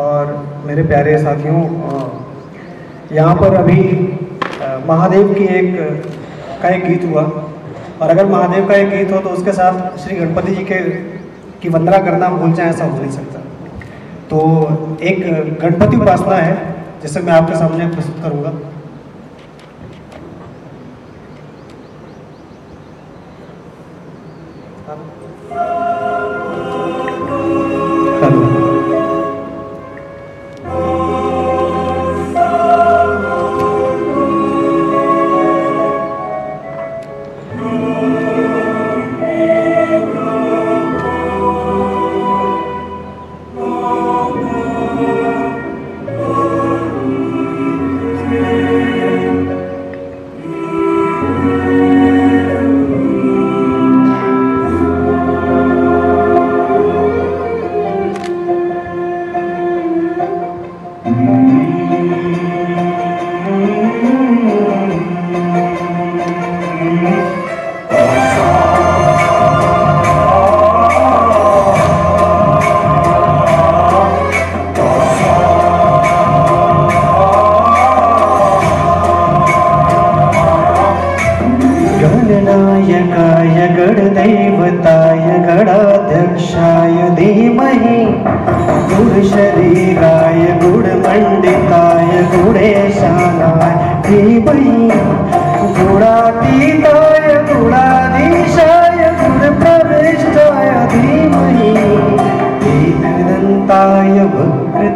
और मेरे प्यारे साथियों यहाँ पर अभी महादेव की एक, का एक गीत हुआ। और अगर महादेव का एक गीत हो तो उसके साथ श्री गणपति जी के, की वंदना करना भूल जाए ऐसा हो नहीं सकता। तो एक गणपति उपासना है, जिसे मैं आपके सामने प्रस्तुत करूँगा।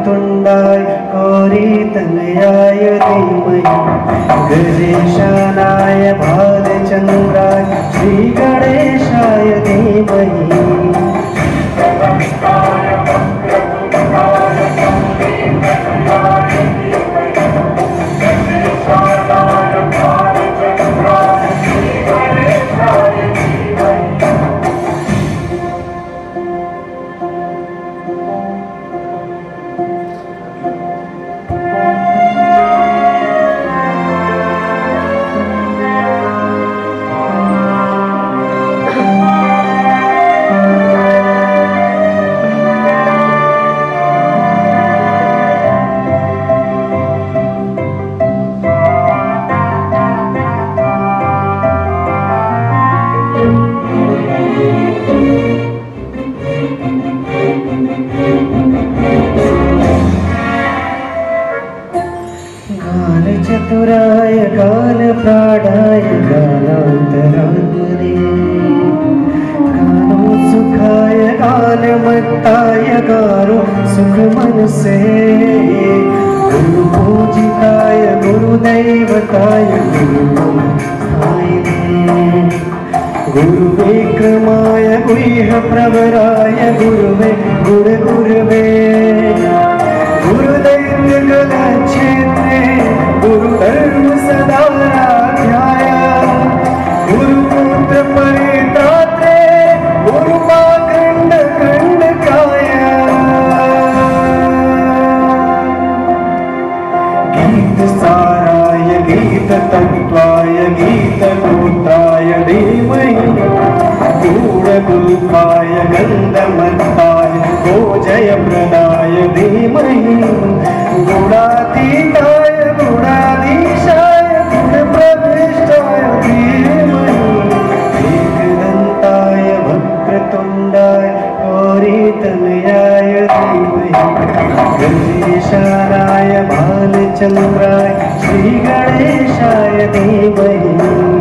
तुण्डाय कोरि धीमहि देमय गणेशनाय भादचन्द्राय श्री गानचतुराय गानप्राणाय गानान्तरात्मने गानो सुखाय गानमत्ताय गानो सुखमनसे। गुरुपूजिताय गुरुदैवताय गुरुमहाय गुरुविक्रमाय गुह्यप्रवराय गुरुवे गुरुगुरुवे। तत्त्वाय गीतकोत्राय धीमहि गूढदुल्पाय गन्धमत्ताय गोजयप्रदाय धीमहि गुणातीताय गृणादि धीमहि गणेशानाय भालचन्द्राय श्रीगणेशाय धीमहि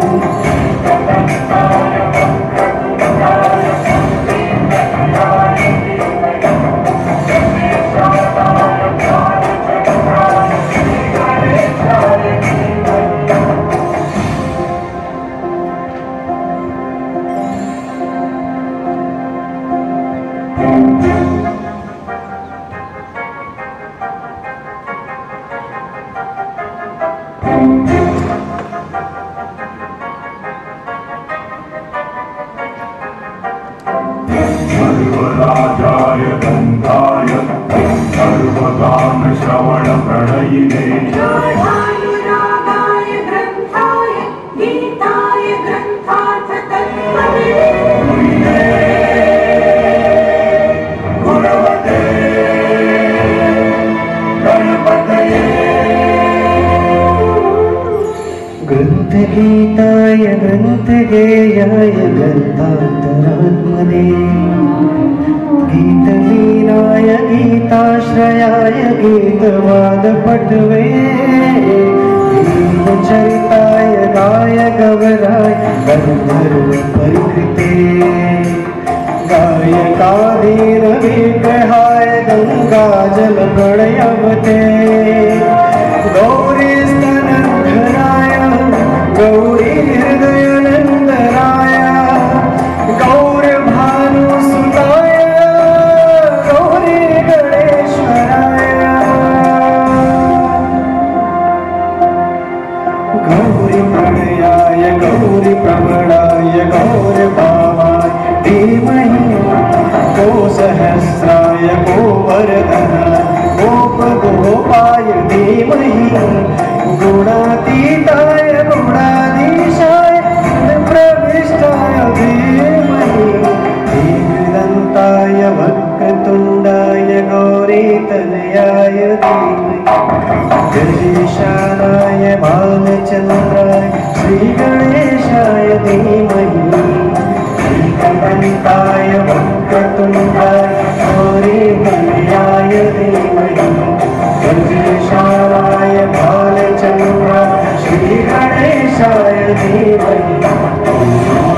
சர்வராஜாய கந்தாய சர்வகாம சிரவண பிரணயினே गीता ಗಾಯ ಗ್ರಂಥಗೆ ಯಾಯ ಗ್ರಂಥಾಂತರಾತ್ಮನೇ ಗೀತಲೀನಾಯ ಗೀತಾಶ್ರಯಾಯ ಗೀತವಾದ ಪಟುವೆ ಚರಿತಾಯ ಗಾಯ ಗವರಾಯ ಗಂಧರ್ವ ಪರಿಕೃತೆ ಗಾಯಕಾಧೀರವೇ गौरी प्रवणाय गौरी धीमहि गो सहस्राय गो वरदनाय गोप गोपाय धीमहि गुणातीताय गुणाधीशाय प्रविष्टाय धीमहि दीर्घदन्ताय वक्रतुण्डाय गौरीतनयाय धीमहि गणेशाय बालचन्द्राय श्रीगणेशाय धीमहि एकदन्ताय वक्रतुण्डाय गौरीतनयाय धीमहि गणेशाय श्री श्रीगणेशाय धीमहि